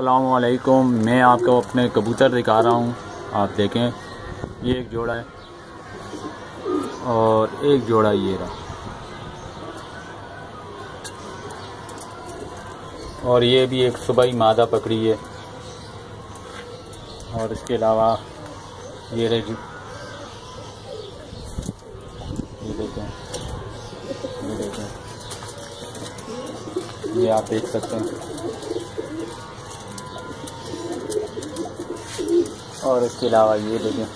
अलकुम मैं आपको अपने कबूतर दिखा रहा हूँ। आप देखें, ये एक जोड़ा है। और एक जोड़ा ये रहा। और ये भी एक सुबह ही मादा पकड़ी है। और इसके अलावा ये रहे जी। ये देखें ये देखें। ये आप देख सकते हैं। और इसके अलावा ये देखें।